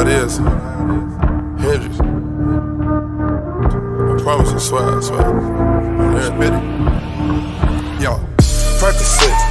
how it is. Hendrix. I promise you, swear, I swear. Every bitty. Yo, Percocet.